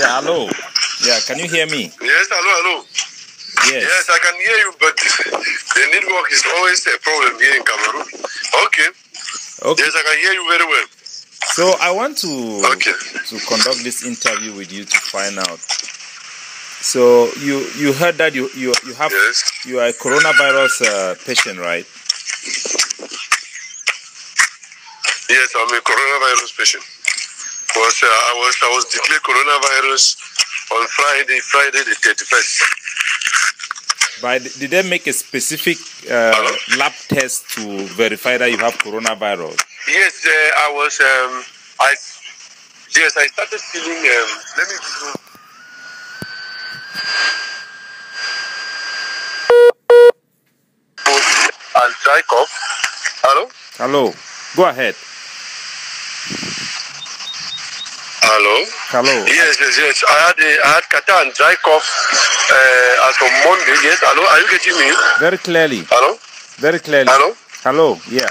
Yeah, hello. Yeah, can you hear me? Yes, hello, hello. Yes. Yes, I can hear you, but the network is always a problem here in Cameroon. Okay. Okay. Yes, I can hear you very well. So I want to Okay. to conduct this interview with you to find out. So you you heard that you you you have Yes. you are a coronavirus uh, patient, right? Yes, I'm a coronavirus patient. Was uh, I was I was declared coronavirus on Friday, Friday the thirty first. But did they make a specific uh, lab test to verify that you have coronavirus? Yes, uh, I was um I yes I started feeling um let me give and dry cough. Hello? Hello. Go ahead. Hello? Hello. Yes, yes, yes. I had a, I had catarrh and dry cough uh, as of Monday. Yes, hello. Are you getting me? Very clearly. Hello? Very clearly. Hello? Hello. Yeah.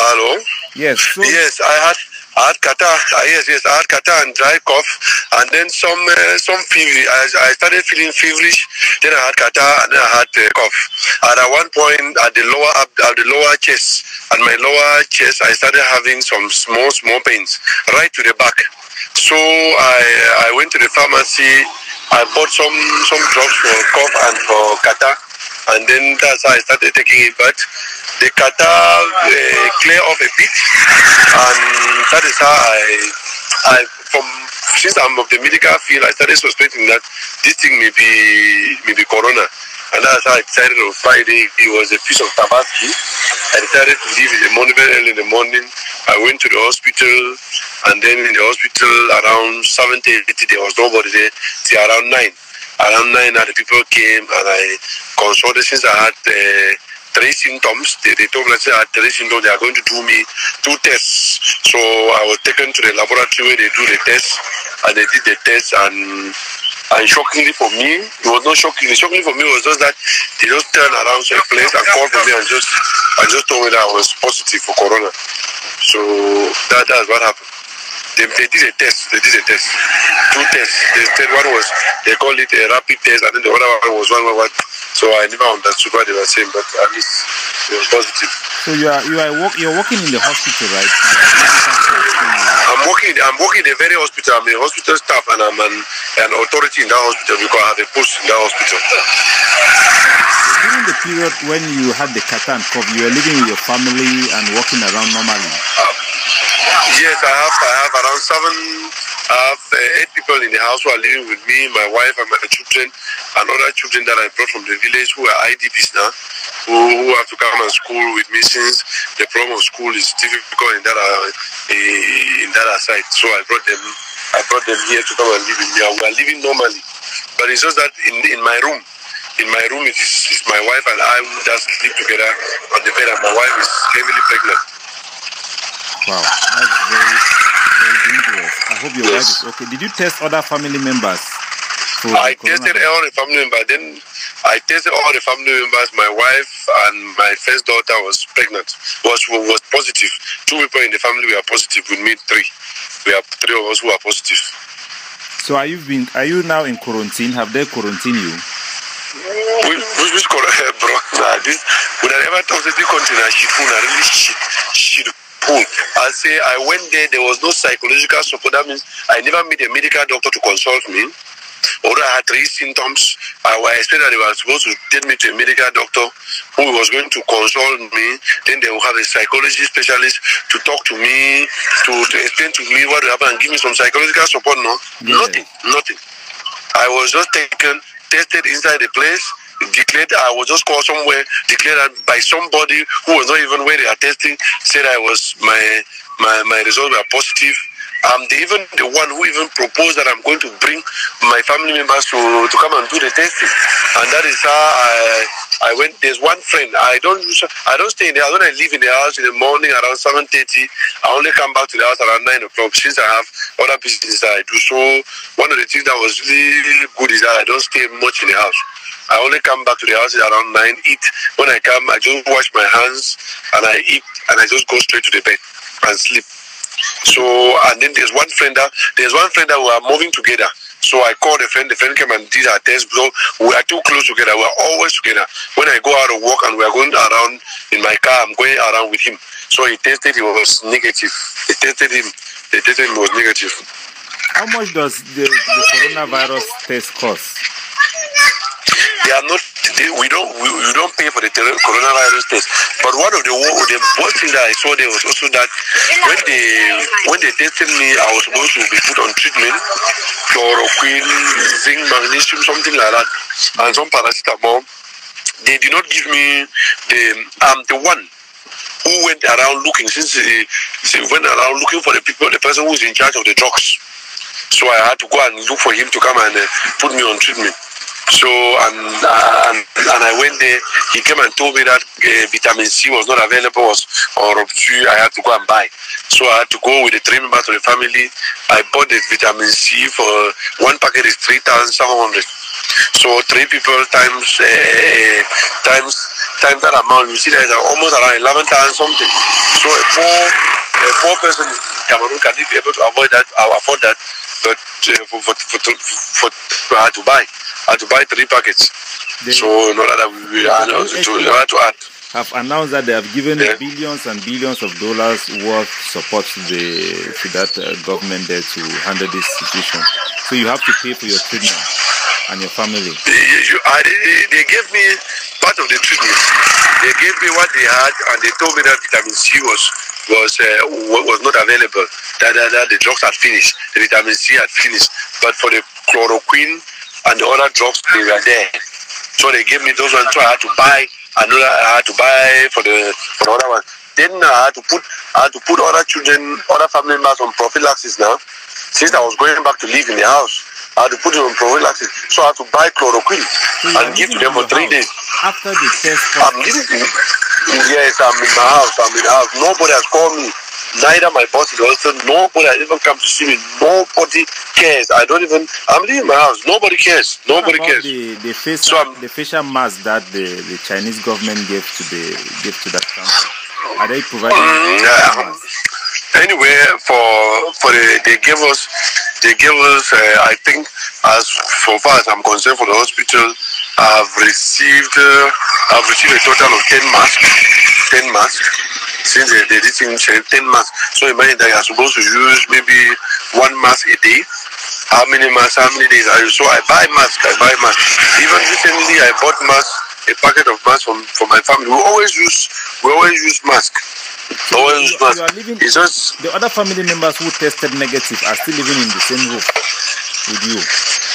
Hello? Yes. So Yes, I had I had catarrh. Uh, yes, yes, I had catarrh and dry cough, and then some uh, some fever. I, I started feeling feverish. Then I had catarrh, and then I had uh, cough. And at one point, at the lower up, at the lower chest, at my lower chest, I started having some small small pains right to the back. So I I went to the pharmacy. I bought some some drugs for cough and for catarrh, and then that's how I started taking it. But the catarrh uh, clear off a bit, and that is how I I from since I'm of the medical field, I started suspecting that this thing may be may be corona. And that's how I decided on Friday. It was a piece of Tabasco. I decided to leave in the morning, very early in the morning. I went to the hospital, and then in the hospital around 7:30, there was nobody there. Till around 9. Around 9, and the people came, and I consulted since I had uh, three symptoms. They, they told me I had three symptoms. They are going to do me two tests. So I was taken to the laboratory where they do the test, and they did the test, and and shockingly for me, it was not shocking. Shockingly for me was just that they just turned around to a place and called for me and just and just told me that I was positive for corona. So that that's what happened. They, they did a test. They did a test. Two tests. They said one was they called it a rapid test, and then the other one was one one. So I never understood what they were saying, but at least it was positive. so you are you are you're working in the hospital, right? I'm working. I'm working in a very hospital. I'm a hospital staff, and I'm an, an authority in that hospital because I have a post in that hospital. During the period when you had the catarrh and cough, you were living with your family and walking around normally. Um, Yes, I have. I have around seven. I have uh, eight people in the house who are living with me, my wife, and my children, and other children that I brought from the village who are IDPs now, who, who have to come and school with me since the problem of school is difficult in that uh, in that side. So I brought them. I brought them here to come and live with me. We are living normally, but it's just that in in my room. In my room, it is my wife and I who just sleep together on the bed, and my wife is heavily pregnant. Wow, that's very very dangerous. I hope your wife Yes. is okay. Did you test other family members? I tested all the family members. Then I tested all the family members. My wife and my first daughter was pregnant. Was was positive. Two people in the family were positive. With me, three. We have three of us who are positive. So are you been are you now in quarantine? Have they quarantined you? Which, which, which bro? Nah, this when I ever talk to the country, nah, shit, nah, really shit, shit. Fool. I say I went there. There was no psychological support. That means I never met a medical doctor to consult me. Although I had three symptoms, I was expecting that they were supposed to take me to a medical doctor who was going to consult me. Then they will have a psychology specialist to talk to me, to, to explain to me what happened and give me some psychological support. No, Yeah. nothing, nothing. I was just taken, tested inside the place, declared I was just called somewhere, declared by somebody who was not even where they are testing, said I was my my, my results were positive. I'm the, even the one who even proposed that I'm going to bring my family members to, to come and do the testing. And that is how I I went there's one friend. I don't I don't stay in the house. When I leave in the house in the morning around seven thirty, I only come back to the house around nine o'clock since I have other business I do. So one of the things that was really, really good is that I don't stay much in the house. I only come back to the house around nine, eat. When I come, I just wash my hands and I eat and I just go straight to the bed and sleep. So and then there's one friend that there's one friend that we are moving together. So I called a friend. The friend came and did our test. So we are too close together. We are always together. When I go out of work and we are going around in my car, I'm going around with him. So he tested. He was negative. They tested him. They tested him was negative. How much does the, the coronavirus test cost? They are not. They, we don't. We, we don't pay for the coronavirus test. But one of the the worst thing that I saw there was also that when they when they tested me, I was supposed to be put on treatment, chloroquine, zinc, magnesium, something like that, and some paracetamol. They did not give me the. I'm the one who went around looking since he, went around looking for the people, the person who is in charge of the drugs. So I had to go and look for him to come and uh, put me on treatment. So and, uh, and and I went there. He came and told me that uh, vitamin C was not available, was or. I had to go and buy. So I had to go with the three members of the family. I bought the vitamin C for one packet is three thousand seven hundred. So three people times uh, times times that amount, you see that it's almost around eleven thousand something. So a poor a poor person in Cameroon can be able to avoid that, uh, afford that, but uh, for, for, for, for, for, to buy. Had to buy three packets. They So in order that we, had to, to, in order to add. have announced that they have given Yeah. billions and billions of dollars worth support to the to that uh, government there to handle this situation. So you have to pay for your treatment and your family. They, you, I, they gave me part of the treatment. They gave me what they had, and they told me that vitamin C was was uh, was not available. That, that, that the drugs had finished. The vitamin C had finished. But for the chloroquine and the other drugs, they were there. So they gave me those ones. So I had to buy another. I had to buy for the for the other one. Then I had to put I had to put other children, other family members on prophylaxis now. Since I was going back to live in the house, I had to put them on prophylaxis. So I had to buy chloroquine So and give to them for three days. After the test I'm living. Yes, I'm in my house. I'm in the house. Nobody has called me. Neither my boss the hospital. Nobody has even come to see me. Nobody cares. I don't even. I'm leaving my house. Nobody cares. Nobody cares. the the face So I'm- the facial mask that the, the Chinese government gave to the gave to that country? Are they providing Mm, facial yeah. mask? anyway for for the they gave us they gave us uh, i think as so far as i'm concerned for the hospital i've received uh, i've received a total of 10 masks 10 masks since they, they did things, uh, 10 masks so imagine that you're supposed to use maybe one mask a day how many masks how many days are you so i buy masks, i buy masks. even recently i bought masks, a packet of masks from, for my family we always use we always use masks. So always you, use mask you are living. it's just The other family members who tested negative are still living in the same room with you.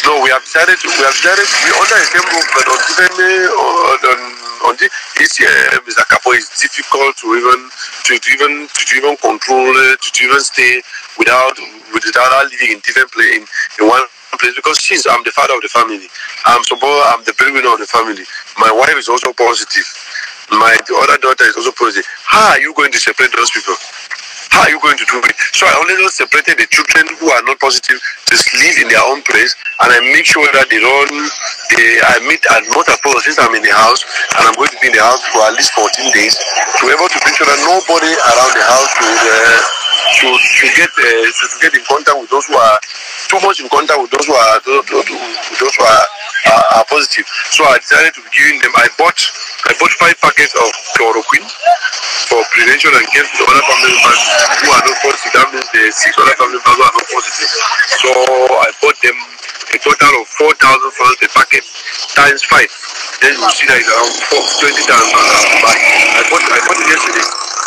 No, we have decided we have decided we under the same roof, but on different uh, on on the, this uh, Mr. Capo is difficult to even to, to even to, to even control to, to even stay without without living in different place in, in one place because since I'm the father of the family, I'm supposed I'm the breadwinner of the family. My wife is also positive. My other daughter is also positive. How are you going to separate those people? How are you going to do it? So I only separated the children who are not positive, just live in their own place, and I make sure that they don't. They, I meet at most possible since I'm in the house, and I'm going to be in the house for at least 14 days to be able to make sure that nobody around the house should uh, should, should get uh, should get in contact with those who are too much in contact with those who are those, those, who are, are, are positive. So I decided to be giving them. I bought I bought five packets of chloroquine for prevention and care to the other family members who are not positive. That means the six other family members who are not positive. So I bought them a total of four thousand francs a packet times five. Then you see that it's around four, twenty thousand. I bought I bought it yesterday.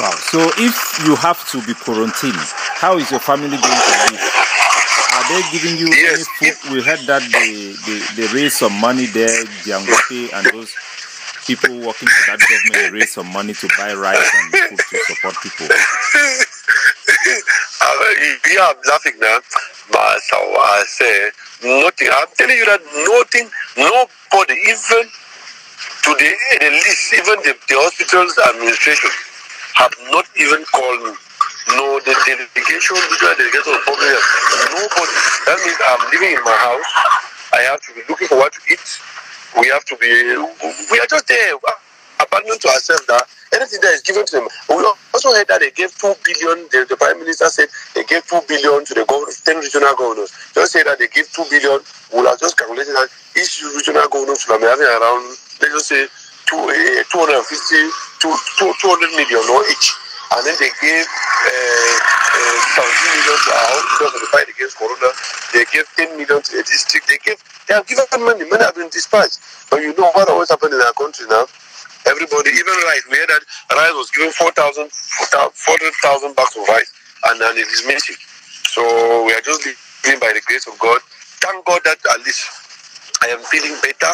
Wow. So if you have to be quarantined, how is your family going to live? Are they giving you Yes, any food? We heard that they, they, they raise some money there, Giangote and those people working for that government they raise some money to buy rice and food to support people. yeah, I'm laughing now. But I say nothing. I'm telling you that nothing, nobody, even to the, the least, even the, the hospital's administration have not even called me. No, the delegation, the delegation of public nobody. That means I'm living in my house. I have to be looking for what to eat. We have to be, we are just there, uh, abandoned to ourselves that anything that is given to them. We also heard that they gave two billion. The, the prime minister said they gave two billion to the government, ten regional governors. Just say that they give two billion. We'll have just calculated that each regional governor should having around, let's just say, two, uh, 250, two, two, 200 million or each. And then they gave uh, uh, 17 million to our hospital to fight against corona. They gave 10 million to the district. They gave, they have given money. Money have been dispatched. But you know what always happened in our country now? Everybody, even rice, we heard that rice was given 4,000 400,000 bags of rice and, and it is missing. So we are just living by the grace of God. Thank God that at least I am feeling better.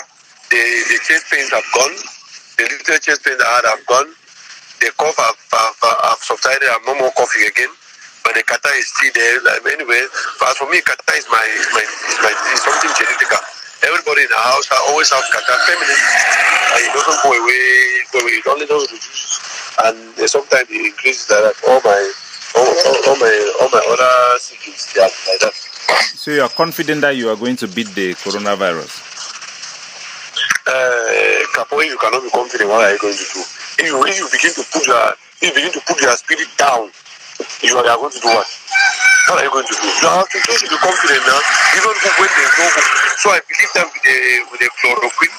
The, the chest pains have gone. The little chest pains I had have gone. The cough have, have, have subsided. I'm no more coughing again. But the catarrh is still there. Um, anyway, as for me, catarrh is my, my, is my is something genetical. Everybody in the house I always have catarrh feminine. And it doesn't go away, go away. It only does reduce. And uh, sometimes it increases like that. All my all, all, all my all my other siblings they are like that. So you are confident that you are going to beat the coronavirus? uh, Kapo, you cannot be confident what are you going to do. If you, if you begin to put your if you begin to put your spirit down, you are, going to do what? What are you going to do? You have to just be confident now, even when they go. So I believe that with the with the chloroquine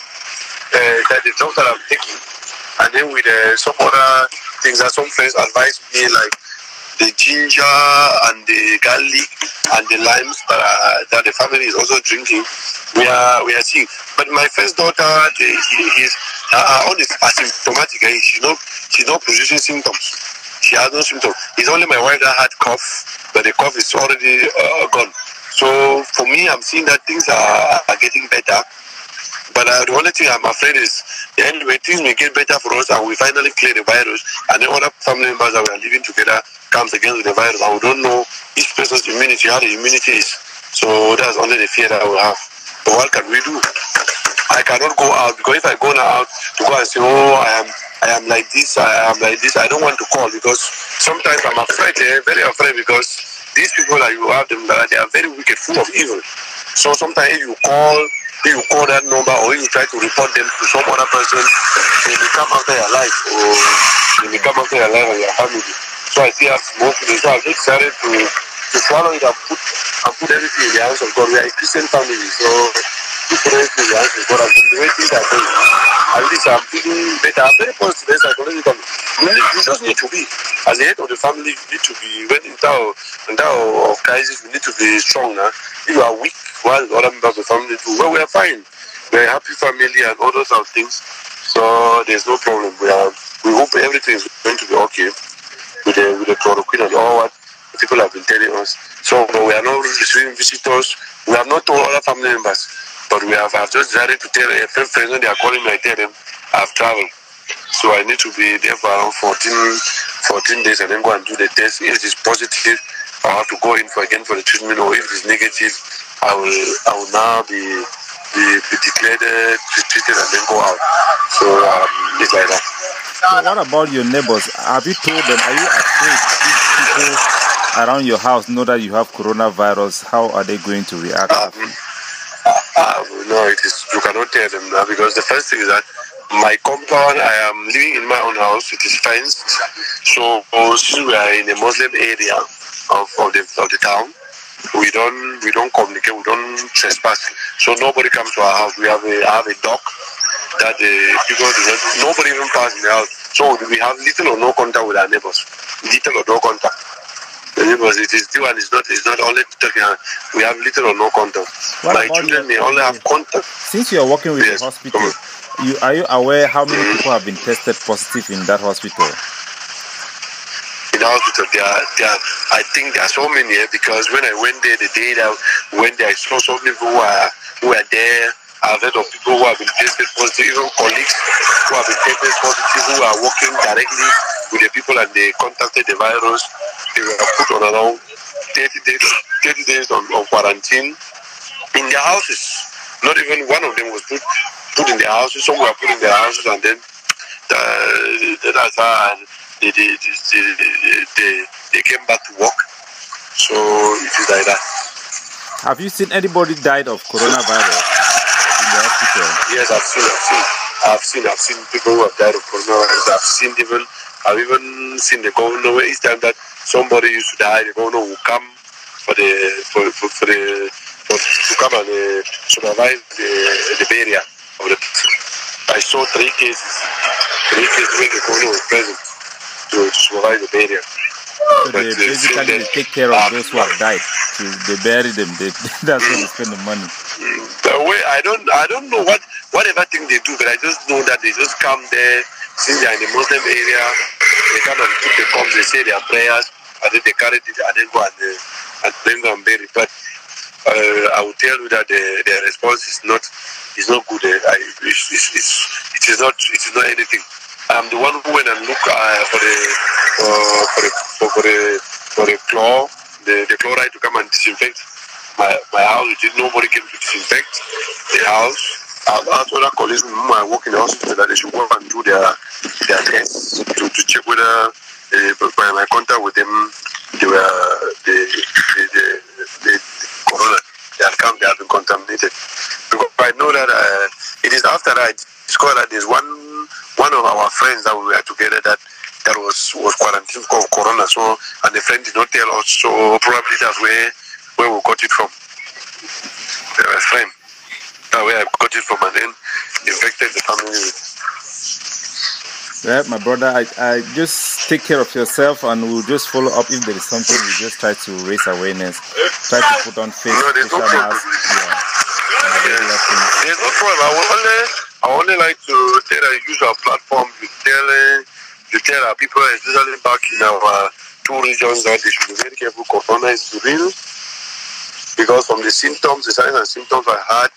uh, that the doctor have taken, and then with uh, some other things that some friends advised me like the ginger and the garlic and the limes that, are, that the family is also drinking, we are we are seeing. But my first daughter, the, he, he's her own is asymptomatic. eh, She's not she's not producing symptoms. She has no symptoms. It's only my wife that had cough, but the cough is already uh, gone. So for me, I'm seeing that things are, are getting better. But uh, the only thing I'm afraid is anyway things may get better for us and we finally clear the virus and then other family members that we are living together comes against the virus and we don't know each person's immunity, how the immunity is. So that's only the fear that we have. But what can we do? I cannot go out because if I go now out to go and say, oh, I am, I am like this, I am like this, I don't want to call because sometimes I'm afraid, eh, very afraid because these people that you have them, they are very wicked, full of evil. So sometimes you call, you call that number or you try to report them to some other person, they may come after your life or they may come after your life and your family. So I have to move to So I just decided to, to swallow it and put, and put everything in the hands of God. We are a Christian family, so of God. And from the way things are going, at I'm feeling better. I'm very positive psychologically. You, need- you just need to be, as the head of the family, you need to be, when in of, in time of crisis, you need to be strong. Huh? If you are weak, while the other members of the family do, well, we are fine. We're happy family and all those sort things. So there's no problem. We are, we hope everything is going to be okay with the with the chloroquine and all what people have been telling us. So we are not receiving visitors. We have not told other family members, but we have, have just decided to tell a friend when they are calling me. I tell them I've traveled, so I need to be there for around 14, 14 days and then go and do the test. If it is positive, I have to go in for again for the treatment, or if it is negative, I will I will now be be, be declared uh, treated and then go out. So um, it's like that. So what about your neighbors? Have you told them? Are you afraid around your house know that you have coronavirus? How are they going to react? Um, uh, no, it is. You cannot tell them now because the first thing is that my compound. I am living in my own house. It is fenced. So since we are in a Muslim area of, of the of the town, we don't we don't communicate. We don't trespass. So nobody comes to our house. We have a have a dog that the people do not. Nobody even passes in the house. So we have little or no contact with our neighbors. Little or no contact. The neighbors, it is still and it's not it's not only talking. uh, We have little or no contact. What My children your- may only have contact. Since you are working with Yes, the hospital, come you are you aware how many mm-hmm. people have been tested positive in that hospital? in the hospital. There are, there are, I think there are so many here because when I went there, the day that uh, when there, I saw so many people who are, who are there. I've heard of people who have been tested positive, even colleagues who have been tested positive, who are working directly with the people and they contacted the virus. They were put on around 30 days, 30 days on, on quarantine in their houses. Not even one of them was put, put in their houses. Some were put in their houses and then uh, that's they, they, they, they, they, came back to work. So it is like that. Have you seen anybody died of coronavirus? Yes, I've seen, I've seen, I've seen, I've seen people who have died of coronavirus. I've seen even I've even seen the governor each time that somebody used to die, the governor will come for the for, for, for the for, to come and uh, supervise the, the burial of the. I saw three cases, three cases when the governor was present to, to supervise the burial. So they basically they take care of those who have died. They bury them. They, that's where they spend the money. The way I don't I don't know what whatever thing they do, but I just know that they just come there since they're in the Muslim area. They come and put the comes, they say their prayers, and then they carry it and then go and, uh, and then go and bury. But uh, I will tell you that the, the response is not is not good. Uh, I, it is not it is not anything. I'm the one who went and look uh, for the uh, for the for, the for the claw the, the chloride to come and disinfect my, my house. Nobody came to disinfect the house. I've asked other colleagues who I work in the hospital that they should go and do their their tests to, to check whether uh, by my contact with them they were the the, the, corona they had come they had been contaminated. Because I know that uh, it is after I that there's one one of our friends that we were together that that was was quarantined for corona. So and the friend did not tell us. So probably that's where where we got it from. The friend. That's where I got it from, and then infected the family. Yeah, my brother, I, I just take care of yourself and we'll just follow up if there is something. We just try to raise awareness, try to put on face, No, there's no mask, yeah, and the regular things. There's no problem. I would only, I only like to tell that use our platform to tell, to tell our people, especially back in our two regions, that they should be very careful. Corona is real because from the symptoms, the signs and symptoms I had,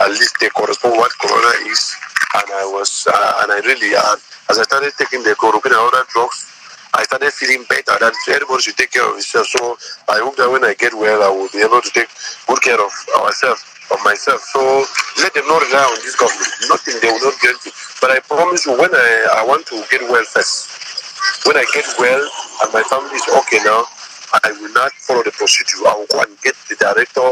at least they correspond what corona is, and I was, uh, and I really, uh, as I started taking the chloroquine and other drugs, I started feeling better. That everybody should take care of himself. So I hope that when I get well, I will be able to take good care of ourselves, of myself. So let them not rely on this government. Nothing they will not get. But I promise you, when I, I want to get well first, when I get well and my family is okay now, I will not follow the procedure. I will go and get the director,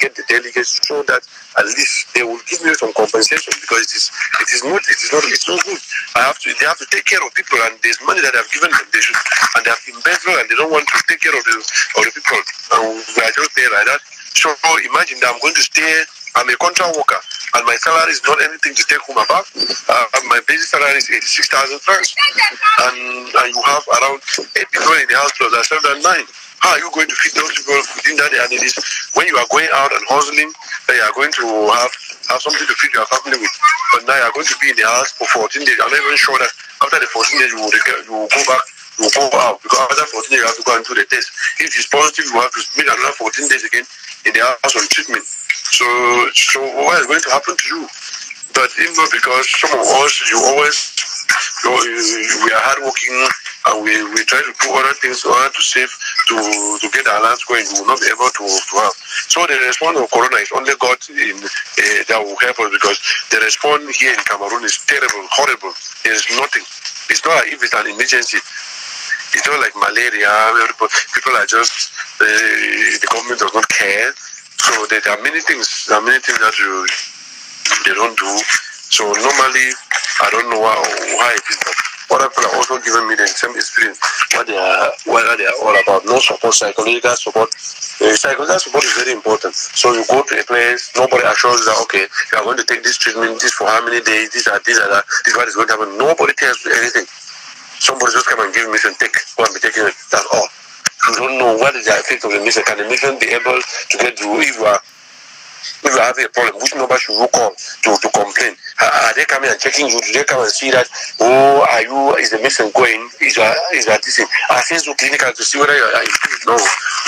get the delegates, so that at least they will give me some compensation because it is it is not it is not it's not good. I have to they have to take care of people and there's money that I've given them they should and they have embezzled and they don't want to take care of the of the people and we are just there like that. So imagine I'm going to stay I'm a contract worker and my salary is not anything to take home about. Uh, my basic salary is 86,000 francs and, and you have around eight people in the house plus serve that nine. How are you going to feed those people within that? And it is when you are going out and hustling that you are going to have, have something to feed your family with. But now you are going to be in the house for 14 days. I'm not even sure that after the 14 days you will, you will go back, will go out. Because after 14 days you have to go and do the test. If it's positive, you have to meet another 14 days again in the house on treatment. So, so what is going to happen to you? But even though because some of us, you always, you, you, we are hardworking and we, we try to do other things in order to save, to, to get our lives going, we will not be able to, to have. So the response of Corona is only God in, uh, that will help us because the response here in Cameroon is terrible, horrible. There is nothing. It's not if it's an emergency. It's like malaria. People are just, uh, the government does not care. So there are many things, there are many things that you, they don't do. So normally, I don't know why, why it is, other people are also giving me the same experience. What they are, what they are all about. No support, psychological support. Uh, psychological support is very important. So you go to a place, nobody assures that okay, you are going to take this treatment, this for how many days, this are this are that, this is what is going to happen. Nobody tells you anything. Somebody just come and give and take, go and be taking it. That's all. You don't know what is the effect of the mission. Can the mission be able to get you if you are if you have a problem, which number should you call to, to complain? Are, they coming and checking you? Do they come and see that, oh, are you, is the mission going? Is that, is that this? thing? Are things to clinical to see whether you are? No,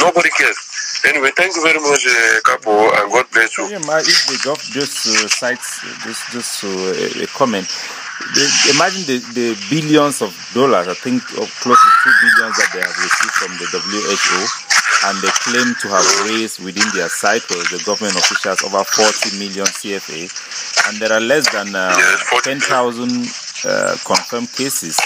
nobody cares. Anyway, thank you very much, uh, Capo, and God bless you. Yeah, ma, if the gov just uh, cites uh, just just uh, a, comment, imagine the, the billions of dollars. I think of close to two billions that they have received from the WHO, and they claim to have raised within their cycle, the government officials, over 40 million CFA, and there are less than uh, 10,000 uh, confirmed cases.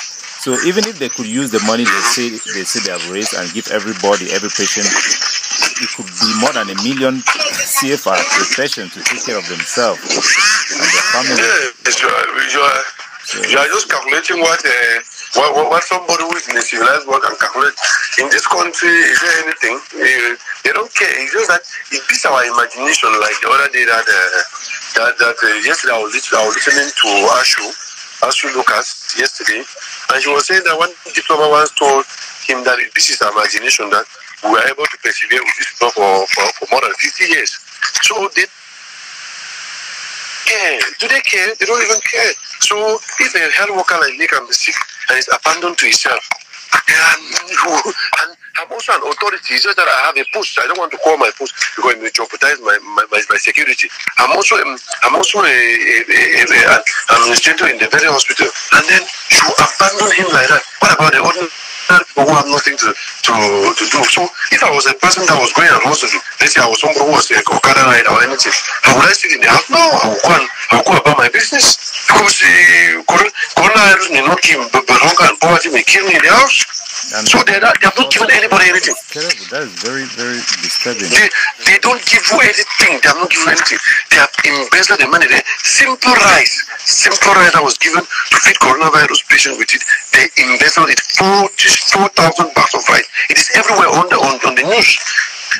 So even if they could use the money they say they say they have raised and give everybody, every patient, it could be more than a million CFA per patient to take care of themselves and their family. Yes, you are, are, are just calculating what uh, what, what, somebody who is in a civilized world can calculate. In this country, is there anything? They, they don't care. It's just that it beats our imagination. Like the other day that uh, that, that uh, yesterday I was, listening, I was listening to Ashu, Ashu Lucas yesterday, and she was saying that one diploma once told him that this is imagination that we were able to persevere with this for, for, for more than 50 years. So they care. Do they care? They don't even care. So if a health worker like me can be sick and is abandoned to himself, and, and I'm also an authority. It's just that I have a post. I don't want to call my post because it may jeopardize my, my, my, my security. I'm also I'm also a, a, a, a, an administrator in the very hospital. And then you abandon him like that. What about the ordinary who have nothing to, to, to do? So if I was a person that was going to hospital, let's say I was someone who was a Okada rider or anything, how would I sit in the house? No, I will go and I will go about my business. Because uh, coronavirus may not kill, but, but hunger and poverty may kill me in the house. So they have not given anybody anything. terrible. That is very, very disturbing. They, they don't give you anything. They have not given anything. They have embezzled the money. Simple rice. Simple rice that was given to feed coronavirus patients with it. They embezzled it. 4,000 bags of rice. It is everywhere on the, on, on the news.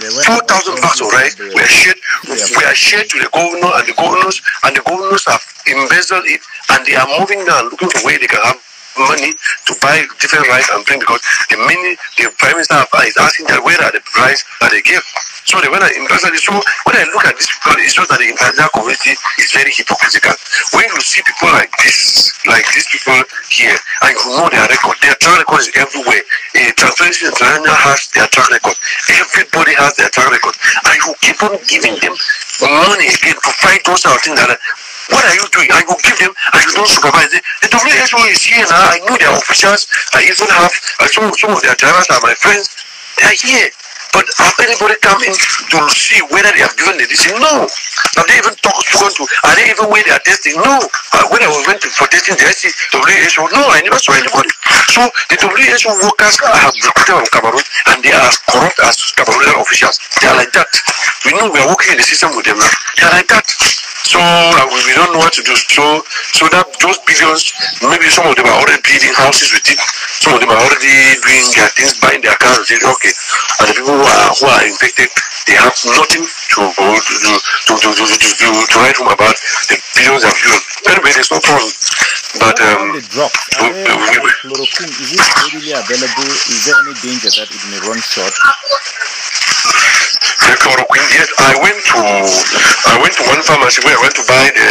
4,000 bags of rice were shared, we are shared to the governor and the governors, and the governors have embezzled it, and they are moving now looking for where they can have money to buy different rice and bring because the many the prime minister is asking that where are the rice that they give. So they went and embezzled. So when I look at this people, it's just that the international community is very hypocritical. When you see people like this, like these people here, and you know their record, their track record is everywhere. Uh, Transparency International has their track record. Everybody has their track record. And you keep on giving them money again to fight those things that what are you doing? And you give them and you don't supervise it. The WHO is here now. I know their officials. I even have uh, some, some of their drivers are my friends. They are here. But have anybody come in to see whether they have given the decision? No. Have they even talked spoken to? Are they even where they are testing? No. Uh, when I went to, for testing the SC, WHO, no, I never saw anybody. So the WHO workers have recruited from Cameroon and they are as corrupt as Cameroonian officials. They are like that. We know we are working in the system with them now. They are like that. So uh, we, we don't know what to do. So so that those billions, maybe some of them are already building houses with it. Some of them are already doing their things, buying their cars. Okay, and the people are who are infected, they have nothing to to to to to, to, to, write home about the billions of given. Anyway, there's no problem. But um, the drugs? Are they, chloroquine, is it readily available? Is there any danger that it may run short? the chloroquine. Yes, I went to I went to one pharmacy where I went to buy the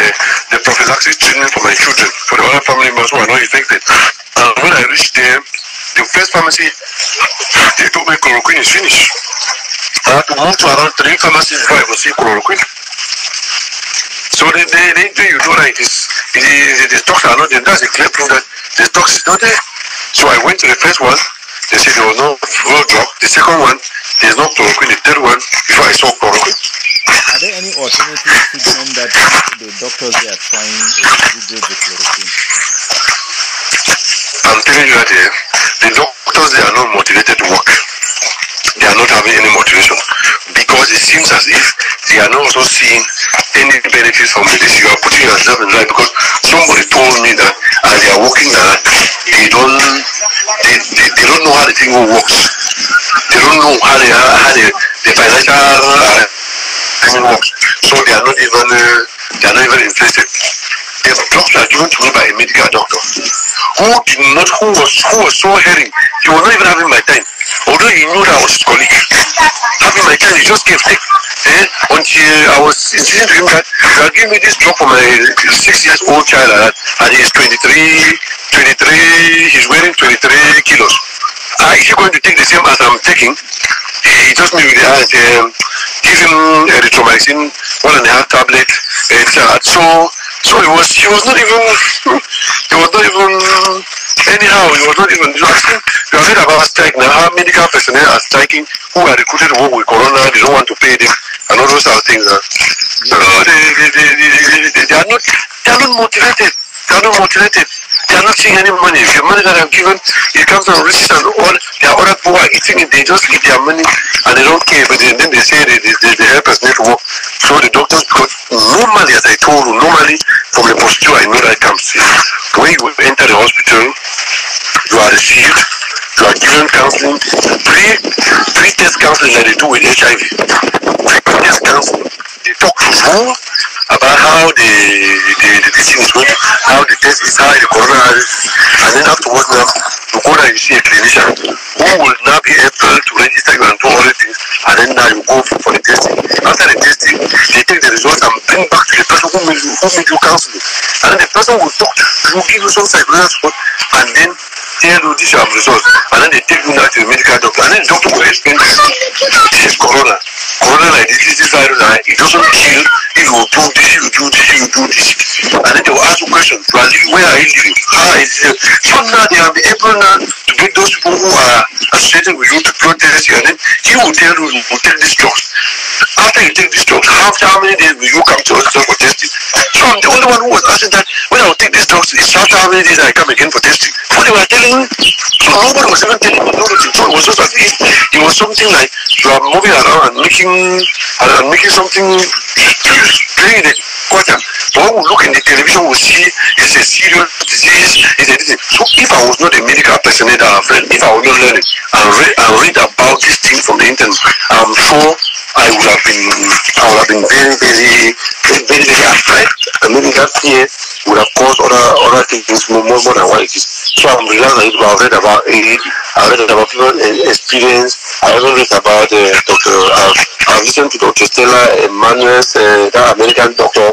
the prophylaxis treatment for my children for the other family members who are not infected. And when I reached there, the first pharmacy they told me chloroquine is finished. I had to move to around three pharmacies before I could see chloroquine. So the the, the thing you know that it is it is are not there. That's a clear proof that the stocks is not there. So I went to the first one. They said there was no no drug. The second one, there's no chloroquine. The third one, before I saw chloroquine. Are there any alternative treatment that the doctors they are trying to reduce the chloroquine? I'm telling you that eh, the doctors they are not motivated to work. They are not having any motivation because it seems as if they are not also seeing any benefits from this. You are putting yourself in life because somebody told me that as they are working that they don't they, they, they don't know how the thing works. They don't know how the how the, the financial uh, So they are not even uh, they are not even interested. The drugs are given to me by a medical doctor who did not who was who was so herring. He was not even having my time. Although he knew that I was his colleague. Having my time, he just gave take. Eh, until I was listening to him that you are giving me this drug for my six years old child like that, and he is 23, 23, he's weighing 23 kilos. Uh, is he going to take the same as I'm taking? He just me with the hand, um, give him erythromycin, one and a half tablet, etc. So, so it was, he was not even, he was not even, anyhow, he was not even, you think you have heard about strike now, how medical personnel are striking, who are recruited to work with corona, they don't want to pay them, and all those other things. Uh. So they, they, they, they, they, they are not, they are not motivated. They are not motivated. Not seeing any money. If your money that I've given, it comes from riches and all. There are other people are eating it. They just eat their money and they don't care. But then, they say they, they, they, the helpers need to work. So the doctors, because normally, as I told you, normally from the procedure, I know that comes. When you enter the hospital, you are received, you are given counseling, pre pre test counseling that they do with HIV. Pre test counseling. They talk to you about how the the, the this thing is going, how the test is, how the corona is, and then afterwards now you go there you see a clinician who will now be able to register you and do all the things, and then now you go for the testing. After the testing, they take the results and bring back to the person who made you who made you counseling, and then the person will talk to you, give you some psychological support, and then tell you this your results, and then they take you now to the medical doctor, and then the doctor will explain to you this is corona. Corona like is virus, and it doesn't kill you do this, you do this, you do this. And then they will ask you questions. Where are you living? How is it? So now they are able now to get those people who are associated with you to protest you, and then he will tell you, you will take these drugs. After you take these drugs, after how many days will you come to us for testing? So I'm the only one who was asking that when I will take these drugs, it's after how many days I come again for testing. What they were telling me, so nobody was even telling me anything. So it was just as if it was something like you are moving around and making and making something playing the quarter. But when we look in the television, we see it's a serious disease, it's a disease. So if I was not a medical person, that friend, if I was not learning and read, and read about this thing from the internet, I'm sure I would have been, I would have been very, very, very, very, very afraid. And maybe that fear would have caused other, other things more, more, more than what it is. So I'm little bit. I've read about it. I've read about people experience. I also read about uh, Dr. I've, I've listened to Dr. Stella Emanuel, uh, that American doctor,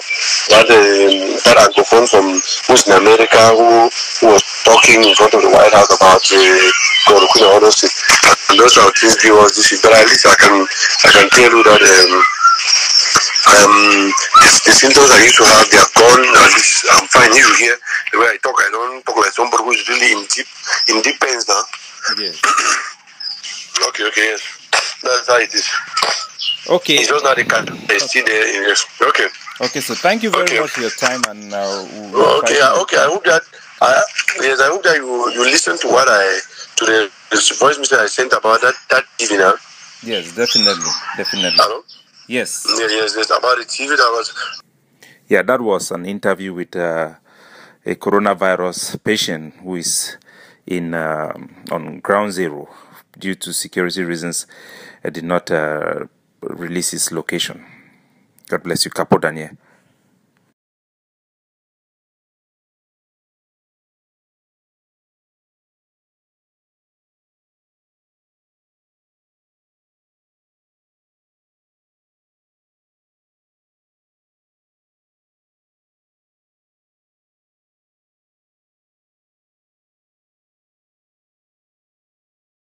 that um, that anglophone from who's in America, who, who was talking in front of the White House about uh, chloroquine and all those things. And those are things he was this. But at least I can I can tell you that um, um the, the symptoms I used to have they are gone. At least I'm fine. You hear the way I talk. I don't talk like somebody who is really in deep in deep pains now. Yes. Okay, okay, yes. That's how it is. Okay. It's just not the cat. It's still there. Yes. Okay. Okay. So thank you very Okay. much for your time, and uh, we'll Okay, uh, okay. I hope that I yes, I hope that you you listen to what I to the, the voice message I sent about that that evening. Huh? Yes, definitely, definitely. Hello. Yes. Yes, yes, yes. About the TV that was. Yeah, that was an interview with uh, a coronavirus patient who is in um on ground zero due to security reasons. Uh, did not uh, release his location. God bless you, Capo Daniel.